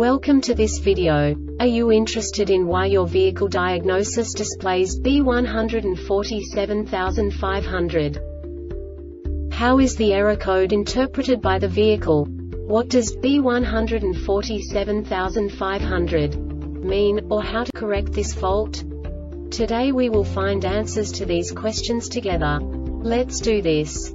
Welcome to this video. Are you interested in why your vehicle diagnosis displays B147500? How is the error code interpreted by the vehicle? What does B147500 mean, or how to correct this fault? Today we will find answers to these questions together. Let's do this.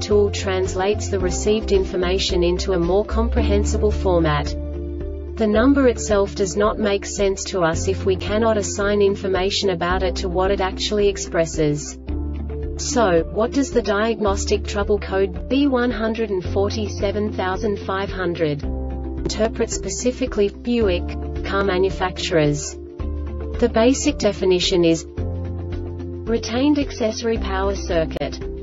tool translates the received information into a more comprehensible format. The number itself does not make sense to us if we cannot assign information about it to what it actually expresses. So, what does the diagnostic trouble code B147500 interpret specifically Buick car manufacturers? The basic definition is Retained accessory power circuit.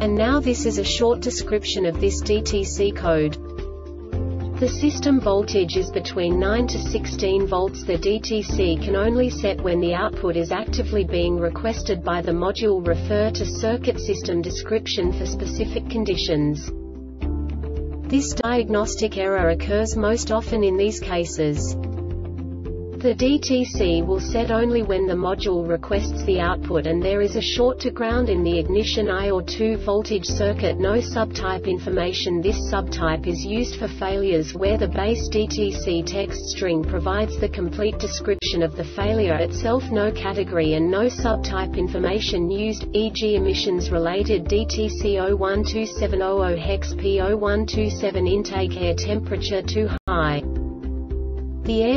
And now this is a short description of this DTC code. The system voltage is between 9 to 16 volts. The DTC can only set when the output is actively being requested by the module refer to circuit system description for specific conditions. This diagnostic error occurs most often in these cases. The DTC will set only when the module requests the output and there is a short to ground in the ignition I or 2 voltage circuit no subtype information This subtype is used for failures where the base DTC text string provides the complete description of the failure itself no category and no subtype information used, e.g. emissions related DTC 012700 hex P0127 intake air temperature too high. The